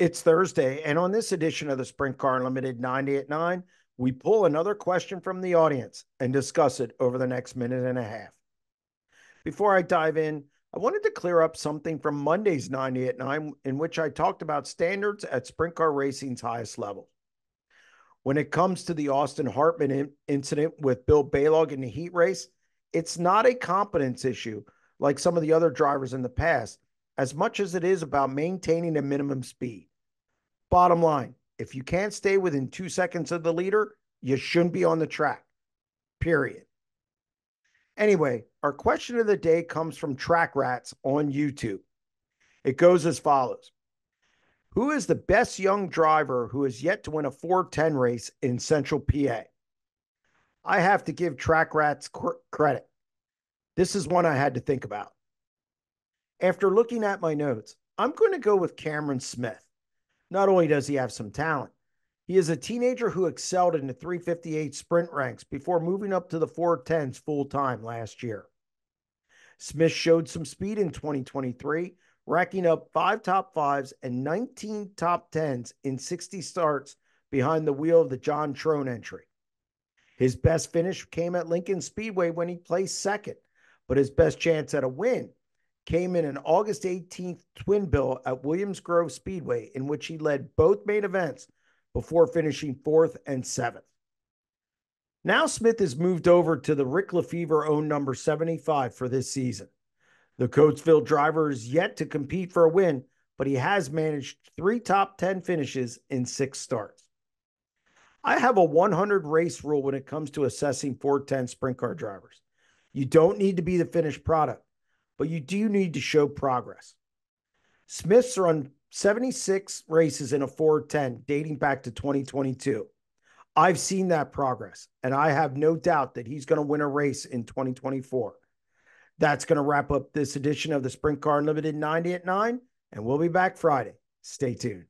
It's Thursday, and on this edition of the Sprint Car Unlimited 90 at 9, we pull another question from the audience and discuss it over the next minute and a half. Before I dive in, I wanted to clear up something from Monday's 90 at 9, in which I talked about standards at sprint car racing's highest level. When it comes to the Austin Hartman in- incident with Bill Balog in the heat race, it's not a competence issue like some of the other drivers in the past as much as it is about maintaining a minimum speed. Bottom line, if you can't stay within two seconds of the leader, you shouldn't be on the track, period. Anyway, our question of the day comes from Track Rats on YouTube. It goes as follows Who is the best young driver who has yet to win a 410 race in Central PA? I have to give Track Rats credit. This is one I had to think about. After looking at my notes, I'm going to go with Cameron Smith. Not only does he have some talent, he is a teenager who excelled in the 358 sprint ranks before moving up to the 410s full time last year. Smith showed some speed in 2023, racking up five top fives and 19 top tens in 60 starts behind the wheel of the John Trone entry. His best finish came at Lincoln Speedway when he placed second, but his best chance at a win came in an August 18th twin bill at Williams Grove Speedway, in which he led both main events before finishing fourth and seventh. Now Smith has moved over to the Rick Lefevre owned number 75 for this season. The Coatesville driver is yet to compete for a win, but he has managed three top 10 finishes in six starts. I have a 100 race rule when it comes to assessing 410 sprint car drivers. You don't need to be the finished product but you do need to show progress. Smith's run 76 races in a 410 dating back to 2022. I've seen that progress, and I have no doubt that he's going to win a race in 2024. That's going to wrap up this edition of the Sprint Car Unlimited 90 at 9, and we'll be back Friday. Stay tuned.